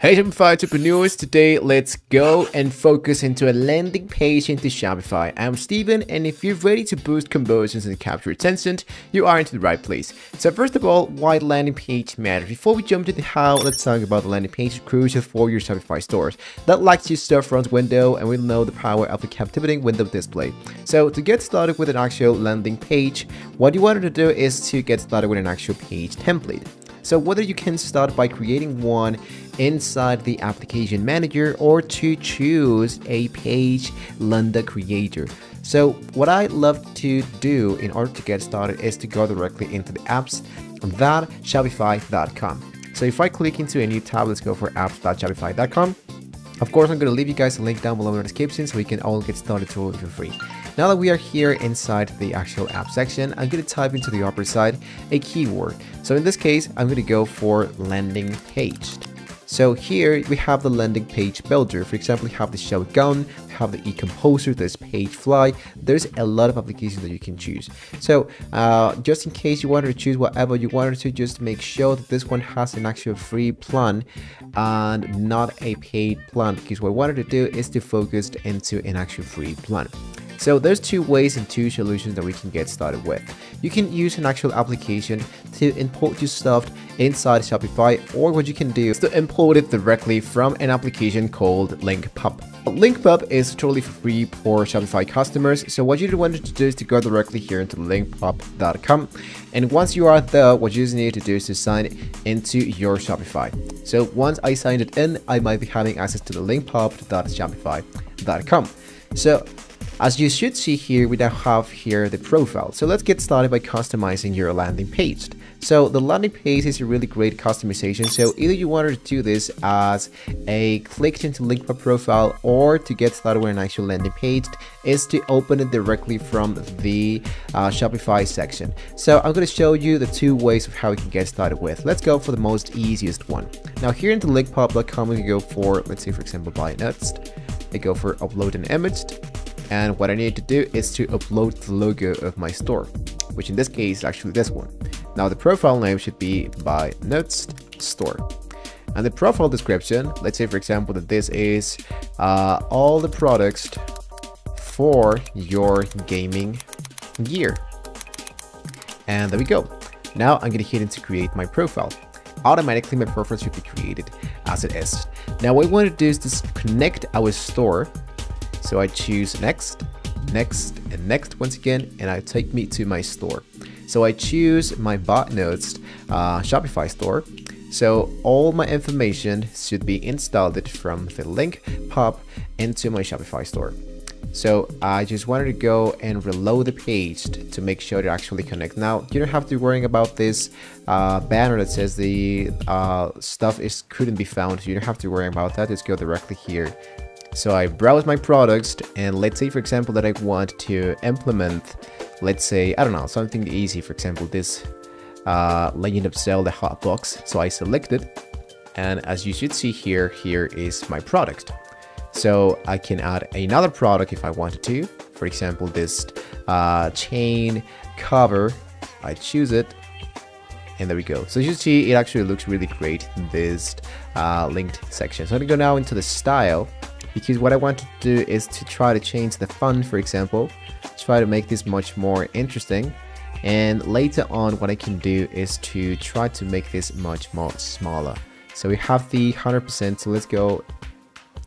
Hey Shopify entrepreneurs, today let's go and focus into a landing page into Shopify. I'm Steven and if you're ready to boost conversions and capture attention, you are into the right place. So first of all, why landing page matters. Before we jump to the how, let's talk about the landing page crucial for your Shopify stores. That likes your storefront window and we'll know the power of the captivating window display. So to get started with an actual landing page, what you want to do is to get started with an actual page template. So whether you can start by creating one inside the application manager or to choose a page Lenda creator. So what I love to do in order to get started is to go directly into the apps that shopify.com. So if I click into a new tab, let's go for apps.shopify.com. Of course, I'm going to leave you guys a link down below in the description so we can all get started totally for free. Now that we are here inside the actual app section, I'm going to type into the upper side a keyword. So in this case, I'm going to go for landing page. So here we have the landing page builder. For example, we have the Shogun, we have the eComposer, there's Pagefly. There's a lot of applications that you can choose. So uh, just in case you wanted to choose whatever you wanted to, just make sure that this one has an actual free plan and not a paid plan because what I wanted to do is to focus into an actual free plan. So there's two ways and two solutions that we can get started with. You can use an actual application to import your stuff inside Shopify or what you can do is to import it directly from an application called Linkpop. Linkpop is totally free for Shopify customers. So what you want to do is to go directly here into linkpop.com. And once you are there, what you need to do is to sign into your Shopify. So once I signed it in, I might be having access to the linkpop.shopify.com. So as you should see here, we now have here the profile. So let's get started by customizing your landing page. So the landing page is a really great customization. So either you want to do this as a click into link profile or to get started with an actual landing page is to open it directly from the uh, Shopify section. So I'm going to show you the two ways of how you can get started with. Let's go for the most easiest one. Now here into linkpop.com, we can go for, let's say for example, buy next. I go for upload an image and what I need to do is to upload the logo of my store, which in this case is actually this one. Now the profile name should be by Notes Store. And the profile description, let's say for example that this is uh, all the products for your gaming gear. And there we go. Now I'm going to hit into create my profile. Automatically my profile should be created as it is. Now what we want to do is just connect our store so I choose next, next, and next once again, and I take me to my store. So I choose my bot notes uh, Shopify store. So all my information should be installed from the link pop into my Shopify store. So I just wanted to go and reload the page to make sure to actually connect. Now you don't have to be worrying about this uh, banner that says the uh, stuff is couldn't be found. You don't have to worry about that. Just go directly here so I browse my products and let's say for example that I want to implement, let's say, I don't know, something easy, for example, this uh, Legend of Zelda hot box. So I select it and as you should see here, here is my product. So I can add another product if I wanted to. For example, this uh, chain cover, I choose it and there we go. So you see, it actually looks really great this uh, linked section. So I'm gonna go now into the style because what I want to do is to try to change the font for example try to make this much more interesting. And later on what I can do is to try to make this much more smaller. So we have the 100% so let's go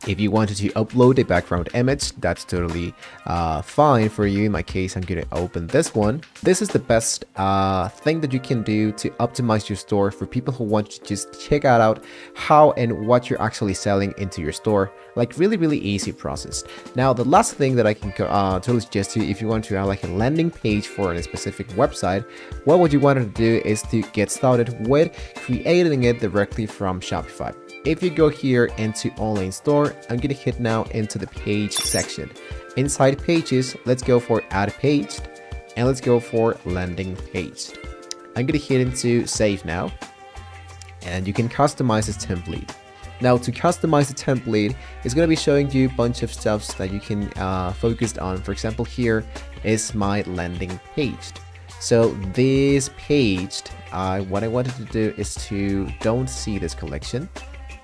if you wanted to upload a background image, that's totally uh, fine for you. In my case, I'm to open this one. This is the best uh, thing that you can do to optimize your store for people who want to just check out how and what you're actually selling into your store. Like really, really easy process. Now, the last thing that I can uh, totally suggest to you, if you want to have like a landing page for a specific website, what would you want to do is to get started with creating it directly from Shopify. If you go here into online store, I'm gonna hit now into the page section. Inside pages, let's go for add page and let's go for landing page. I'm gonna hit into save now and you can customize this template. Now to customize the template, it's going to be showing you a bunch of stuff that you can uh, focus on. For example, here is my landing page. So this page, uh, what I wanted to do is to don't see this collection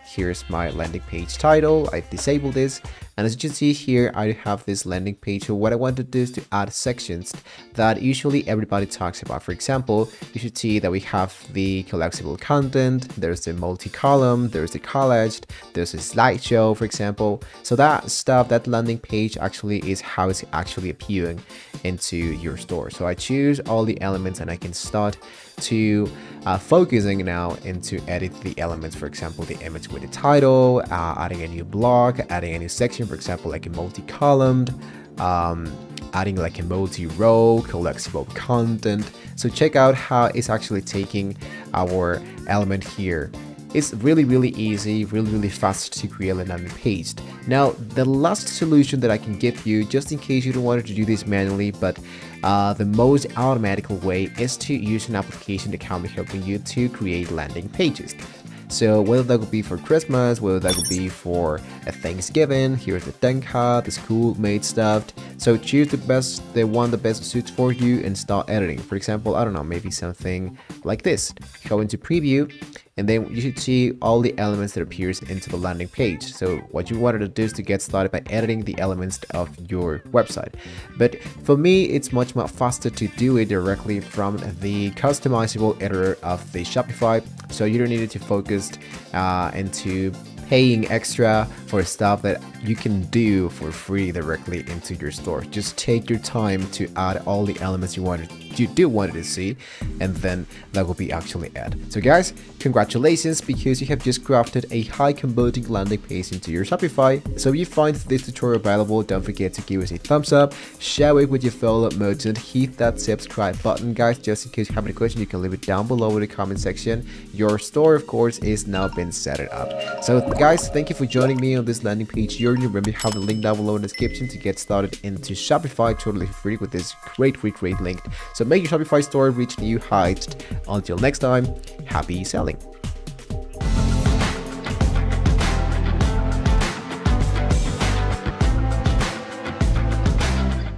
here's my landing page title I disable this and as you can see here I have this landing page. So what I want to do is to add sections that usually everybody talks about. For example you should see that we have the collectible content there's the multi-column there's the collage there's a slideshow for example. So that stuff that landing page actually is how it's actually appearing into your store. So I choose all the elements and I can start to uh, focusing now into edit the elements for example the image with the title uh, adding a new block adding a new section for example like a multi-columned um, adding like a multi-row collectible content. So check out how it's actually taking our element here it's really, really easy, really, really fast to create a landing page. Now, the last solution that I can give you, just in case you don't want to do this manually, but uh, the most automatic way is to use an application that can be helping you to create landing pages. So whether that could be for Christmas, whether that could be for a Thanksgiving, here's the Denka, the school made stuff. So choose the best, the one that best suits for you and start editing. For example, I don't know, maybe something like this. Go into preview and then you should see all the elements that appears into the landing page. So what you wanted to do is to get started by editing the elements of your website. But for me, it's much more faster to do it directly from the customizable editor of the Shopify. So you don't need to focus uh, into paying extra for stuff that you can do for free directly into your store. Just take your time to add all the elements you wanted you do wanted to see and then that will be actually add. So guys, congratulations because you have just crafted a high converting landing page into your Shopify. So if you find this tutorial valuable, don't forget to give us a thumbs up, share it with your fellow merchant, hit that subscribe button guys just in case you have any questions you can leave it down below in the comment section. Your store of course is now been set it up. So guys, thank you for joining me on this landing page journey. Remember you have the link down below in the description to get started into Shopify totally free with this great, great, great link. So make your Shopify store reach new heights. Until next time, happy selling.